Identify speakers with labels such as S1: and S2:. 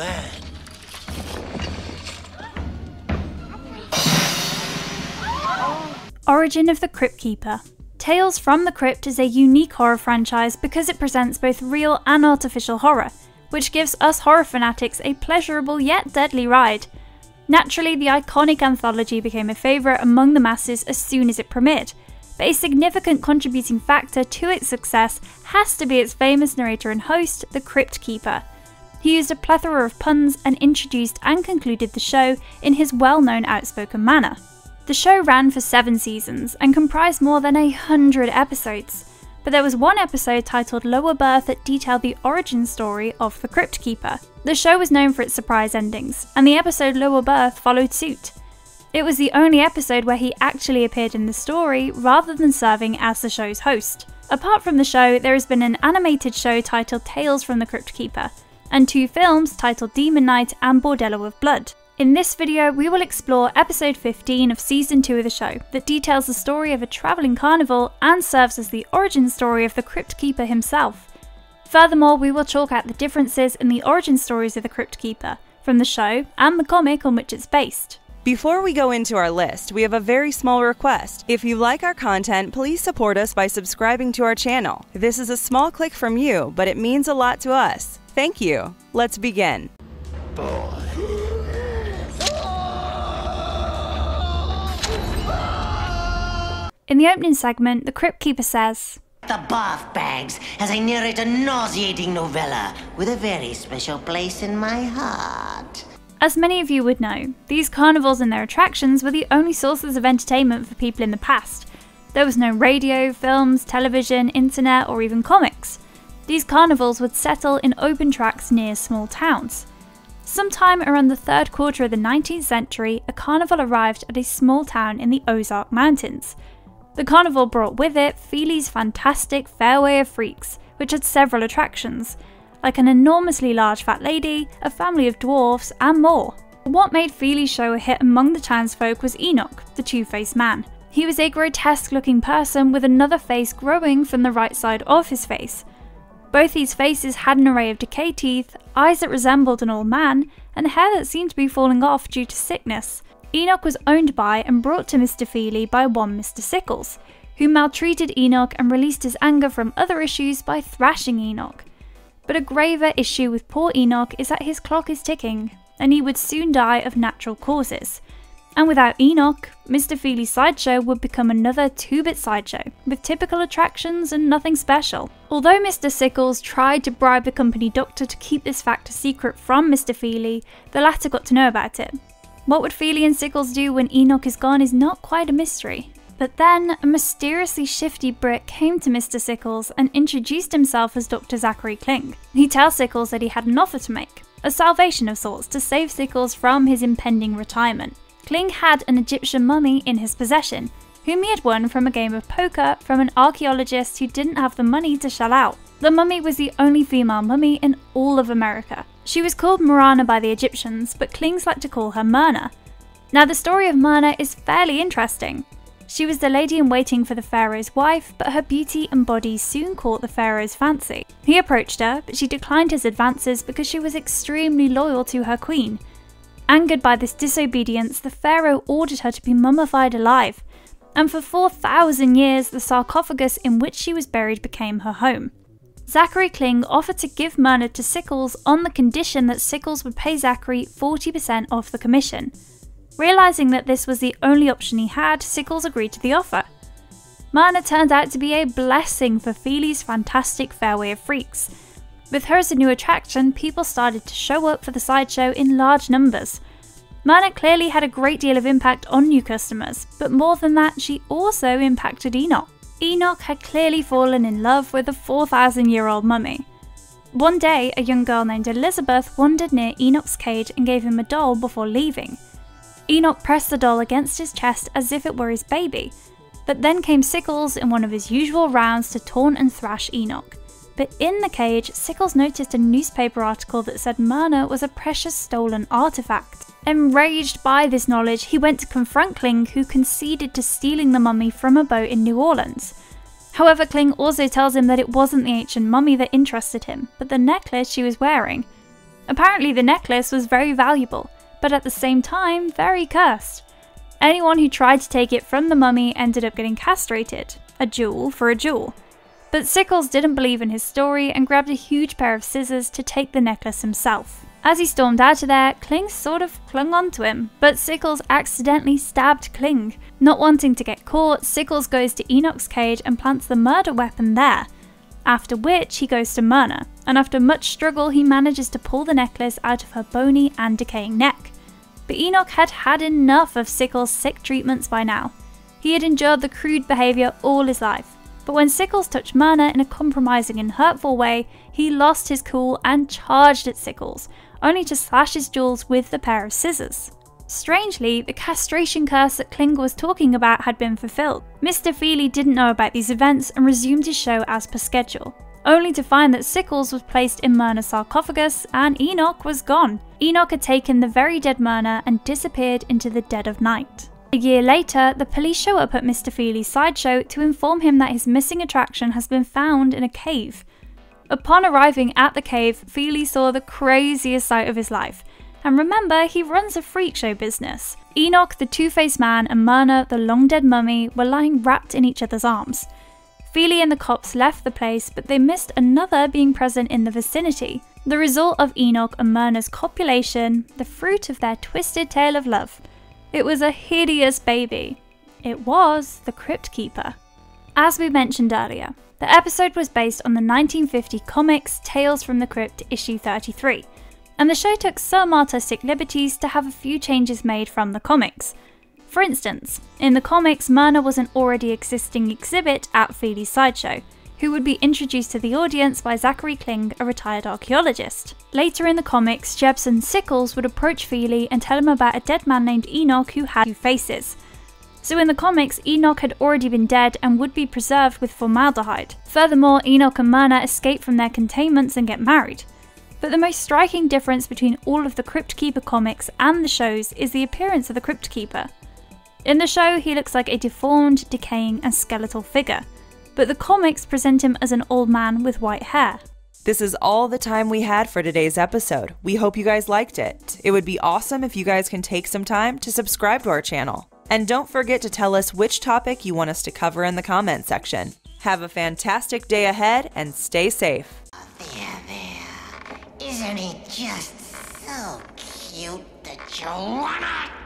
S1: man.
S2: Origin of the Crypt Keeper. Tales from the Crypt is a unique horror franchise because it presents both real and artificial horror, which gives us horror fanatics a pleasurable yet deadly ride. Naturally, the iconic anthology became a favourite among the masses as soon as it premiered, but a significant contributing factor to its success has to be its famous narrator and host, the Crypt Keeper. He used a plethora of puns and introduced and concluded the show in his well known outspoken manner. The show ran for seven seasons and comprised more than a hundred episodes, but there was one episode titled Lower Berth that detailed the origin story of the Crypt Keeper. The show was known for its surprise endings, and the episode Lower Berth followed suit. It was the only episode where he actually appeared in the story rather than serving as the show's host. Apart from the show, there has been an animated show titled Tales from the Crypt Keeper, and two films titled Demon Knight and Bordello of Blood. In this video, we will explore episode 15 of season 2 of the show that details the story of a travelling carnival and serves as the origin story of the Crypt Keeper himself. Furthermore, we will chalk out the differences in the origin stories of the Crypt Keeper from the show and the comic on which it's based.
S3: Before we go into our list, we have a very small request. If you like our content, please support us by subscribing to our channel. This is a small click from you, but it means a lot to us. Thank you. Let's begin.
S2: In the opening segment, the Crypt Keeper says,
S4: The Bath Bags as I narrate a nauseating novella with a very special place in my heart.
S2: As many of you would know, these carnivals and their attractions were the only sources of entertainment for people in the past. There was no radio, films, television, internet, or even comics. These carnivals would settle in open tracks near small towns. Sometime around the third quarter of the 19th century, a carnival arrived at a small town in the Ozark Mountains. The carnival brought with it Feely's fantastic Fairway of Freaks, which had several attractions, like an enormously large fat lady, a family of dwarfs, and more. What made Feely's show a hit among the townsfolk was Enoch, the two faced man. He was a grotesque looking person with another face growing from the right side of his face. Both these faces had an array of decayed teeth, eyes that resembled an old man, and hair that seemed to be falling off due to sickness. Enoch was owned by and brought to Mr. Feely by one Mr. Sickles, who maltreated Enoch and released his anger from other issues by thrashing Enoch. But a graver issue with poor Enoch is that his clock is ticking, and he would soon die of natural causes. And without Enoch, Mr. Feely's sideshow would become another two bit sideshow, with typical attractions and nothing special. Although Mr. Sickles tried to bribe the company doctor to keep this fact a secret from Mr. Feely, the latter got to know about it, what would Feely and Sickles do when Enoch is gone is not quite a mystery. But then, a mysteriously shifty Brick came to Mr. Sickles and introduced himself as Dr. Zachary Kling. He tells Sickles that he had an offer to make, a salvation of sorts to save Sickles from his impending retirement. Kling had an Egyptian mummy in his possession, whom he had won from a game of poker from an archaeologist who didn't have the money to shell out. The mummy was the only female mummy in all of America. She was called Marana by the Egyptians, but Klings like to call her Myrna. Now, the story of Myrna is fairly interesting. She was the lady in waiting for the pharaoh's wife, but her beauty and body soon caught the pharaoh's fancy. He approached her, but she declined his advances because she was extremely loyal to her queen. Angered by this disobedience, the pharaoh ordered her to be mummified alive, and for 4,000 years the sarcophagus in which she was buried became her home. Zachary Kling offered to give Myrna to Sickles on the condition that Sickles would pay Zachary 40% off the commission. Realising that this was the only option he had, Sickles agreed to the offer. Myrna turned out to be a blessing for Feely's fantastic Fairway of Freaks. With her as a new attraction, people started to show up for the sideshow in large numbers. Myrna clearly had a great deal of impact on new customers, but more than that, she also impacted Enoch. Enoch had clearly fallen in love with a 4,000 year old mummy. One day, a young girl named Elizabeth wandered near Enoch's cage and gave him a doll before leaving. Enoch pressed the doll against his chest as if it were his baby, but then came Sickles in one of his usual rounds to taunt and thrash Enoch. But in the cage, Sickles noticed a newspaper article that said Myrna was a precious stolen artifact. Enraged by this knowledge, he went to confront Kling, who conceded to stealing the mummy from a boat in New Orleans. However, Kling also tells him that it wasn't the ancient mummy that interested him, but the necklace she was wearing. Apparently, the necklace was very valuable, but at the same time, very cursed. Anyone who tried to take it from the mummy ended up getting castrated, a jewel for a jewel. But Sickles didn't believe in his story and grabbed a huge pair of scissors to take the necklace himself. As he stormed out of there, Kling sort of clung onto him, but Sickles accidentally stabbed Kling. Not wanting to get caught, Sickles goes to Enoch's cage and plants the murder weapon there. After which, he goes to Myrna, and after much struggle, he manages to pull the necklace out of her bony and decaying neck. But Enoch had had enough of Sickles' sick treatments by now. He had endured the crude behaviour all his life, but when Sickles touched Myrna in a compromising and hurtful way, he lost his cool and charged at Sickles, only to slash his jewels with the pair of scissors. Strangely, the castration curse that Kling was talking about had been fulfilled. Mr. Feely didn't know about these events and resumed his show as per schedule, only to find that Sickles was placed in Myrna's sarcophagus and Enoch was gone. Enoch had taken the very dead Myrna and disappeared into the dead of night. A year later, the police show up at Mr. Feely's sideshow to inform him that his missing attraction has been found in a cave. Upon arriving at the cave, Feely saw the craziest sight of his life. And remember, he runs a freak show business. Enoch, the Two Faced Man, and Myrna, the long dead mummy, were lying wrapped in each other's arms. Feely and the cops left the place, but they missed another being present in the vicinity. The result of Enoch and Myrna's copulation, the fruit of their twisted tale of love. It was a hideous baby. It was the Crypt Keeper. As we mentioned earlier, the episode was based on the 1950 comics Tales from the Crypt issue 33, and the show took some artistic liberties to have a few changes made from the comics. For instance, in the comics, Myrna was an already existing exhibit at Feely's sideshow, who would be introduced to the audience by Zachary Kling, a retired archaeologist. Later in the comics, Jebson Sickles would approach Feely and tell him about a dead man named Enoch who had two faces. So in the comics, Enoch had already been dead and would be preserved with formaldehyde. Furthermore, Enoch and Myrna escape from their containments and get married. But the most striking difference between all of the Crypt Keeper comics and the shows is the appearance of the Crypt Keeper. In the show, he looks like a deformed, decaying, and skeletal figure, but the comics present him as an old man with white hair.
S3: This is all the time we had for today's episode. We hope you guys liked it. It would be awesome if you guys can take some time to subscribe to our channel. And don't forget to tell us which topic you want us to cover in the comment section. Have a fantastic day ahead and stay safe.
S4: Oh, there, there. Isn't he just so cute that you wanna